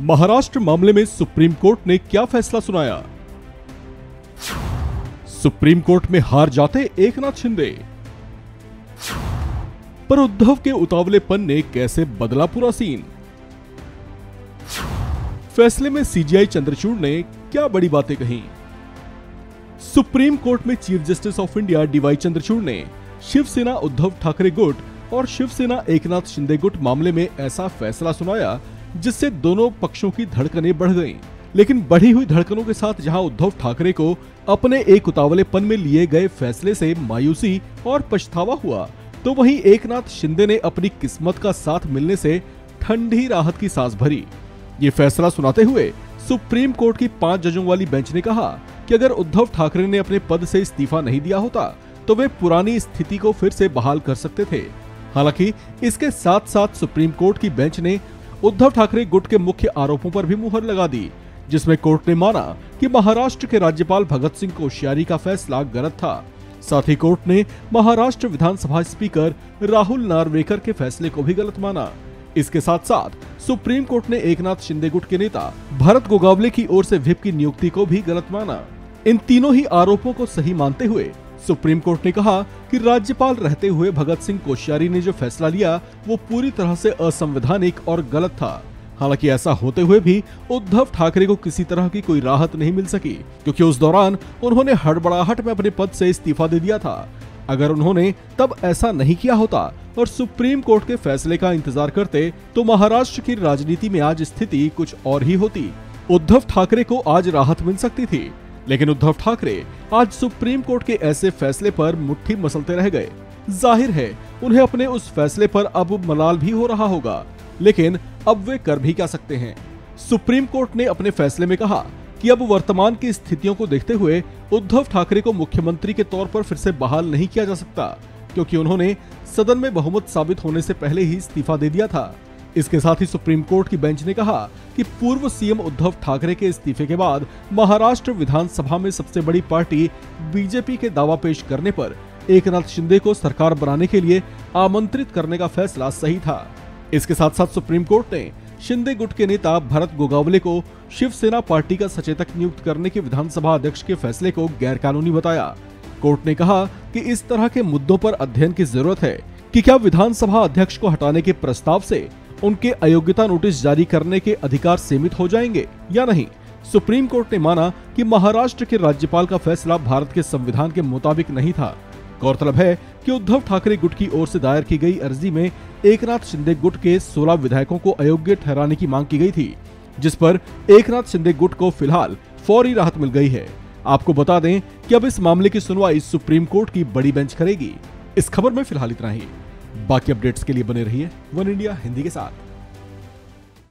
महाराष्ट्र मामले में supreme court ने क्या फैसला सुनाया? सुप्रीम कोर्ट में हार जाते एकनाथ शिंदे। पर उद्धव के उतावलेपन ने कैसे बदला पूरा सीन? फैसले में सीजीआई चंद्रचूड़ ने क्या बड़ी बातें कही? सुप्रीम कोर्ट में Chief Justice of India DY Chandrachud ने शिवसेना उद्धव ठाकरे गुट और शिवसेना एकनाथ शिंदे गुट मामले में ऐसा फैसला सुनाया जिससे दोनों पक्षों की धड़कनें बढ़ गईं। लेकिन बढ़ी हुई धड़कनों के साथ जहाँ उद्धव ठाकरे को अपने एक उतावलेपन में लिए गए फैसले से मायूसी और पछतावा हुआ तो वहीं एकनाथ शिंदे ने अपनी किस्मत का साथ मिलने से ठंडी राहत की सांस भरी ये फैसला सुनाते हुए सुप्रीम कोर्ट की पाँच जजों वाली बेंच ने कहा कि अगर उद्धव ठाकरे ने अपने पद से इस्तीफा नहीं दिया होता तो वे पुरानी स्थिति को फिर से बहाल कर सकते थे हालाँकि इसके साथ साथ सुप्रीम कोर्ट की बेंच ने उद्धव ठाकरे गुट के मुख्य आरोपों पर भी मुहर लगा दी, जिसमें कोर्ट ने माना कि महाराष्ट्र के राज्यपाल भगत सिंह कोश्यारी का फैसला गलत था। साथ ही कोर्ट ने महाराष्ट्र विधानसभा स्पीकर राहुल नार्वेकर के फैसले को भी गलत माना। इसके साथ साथ सुप्रीम कोर्ट ने एकनाथ शिंदे गुट के नेता भरत गोगावले की ओर से व्हिप की नियुक्ति को भी गलत माना। इन तीनों ही आरोपों को सही मानते हुए सुप्रीम कोर्ट ने कहा कि राज्यपाल रहते हुए भगत सिंह कोश्यारी ने जो फैसला लिया, वो पूरी तरह से असंवैधानिक और गलत था। हालाँकि ऐसा होते हुए भी उद्धव ठाकरे को किसी तरह की कोई राहत नहीं मिल सकी, क्योंकि उस दौरान उन्होंने हड़बड़ाहट में अपने पद से इस्तीफा दे दिया था। अगर उन्होंने तब ऐसा नहीं किया होता और सुप्रीम कोर्ट के फैसले का इंतज़ार करते तो महाराष्ट्र की राजनीति में आज स्थिति कुछ और ही होती। उद्धव ठाकरे को आज राहत मिल सकती थी। लेकिन उद्धव ठाकरे आज सुप्रीम कोर्ट के ऐसे फैसले पर मुट्ठी मसलते रह गए। ज़ाहिर है, उन्हें अपने उस फैसले पर अब मलाल भी हो रहा होगा, लेकिन अब वे कर भी क्या सकते हैं? सुप्रीम कोर्ट ने अपने फैसले में कहा कि अब वर्तमान की स्थितियों को देखते हुए उद्धव ठाकरे को मुख्यमंत्री के तौर पर फिर से बहाल नहीं किया जा सकता, क्योंकि उन्होंने सदन में बहुमत साबित होने से पहले ही इस्तीफा दे दिया था। इसके साथ ही सुप्रीम कोर्ट की बेंच ने कहा कि पूर्व सीएम उद्धव ठाकरे के इस्तीफे के बाद महाराष्ट्र विधानसभा में सबसे बड़ी पार्टी बीजेपी के दावा पेश करने पर एकनाथ शिंदे को सरकार बनाने के लिए आमंत्रित करने का फैसला सही था। इसके साथ साथ सुप्रीम कोर्ट ने शिंदे गुट के नेता भरत गोगावले को शिवसेना पार्टी का सचेतक नियुक्त करने के विधानसभा अध्यक्ष के फैसले को गैरकानूनी बताया। कोर्ट ने कहा कि इस तरह के मुद्दों पर अध्ययन की ज़रूरत है कि क्या विधानसभा अध्यक्ष को हटाने के प्रस्ताव से उनके अयोग्यता नोटिस जारी करने के अधिकार सीमित हो जाएँगे या नहीं? सुप्रीम कोर्ट ने माना कि महाराष्ट्र के राज्यपाल का फैसला भारत के संविधान के मुताबिक नहीं था। गौरतलब है कि उद्धव ठाकरे गुट की ओर से दायर की गई अर्जी में एकनाथ शिंदे गुट के 16 विधायकों को अयोग्य ठहराने की मांग की गई थी, जिस पर एकनाथ शिंदे गुट को फ़िलहाल फौरी राहत मिल गई है। आपको बता दें कि अब इस मामले की सुनवाई सुप्रीम कोर्ट की बड़ी बेंच करेगी। इस खबर में फ़िलहाल इतना ही। बाकी अपडेट्स के लिए बने रहिए वन इंडिया हिंदी के साथ।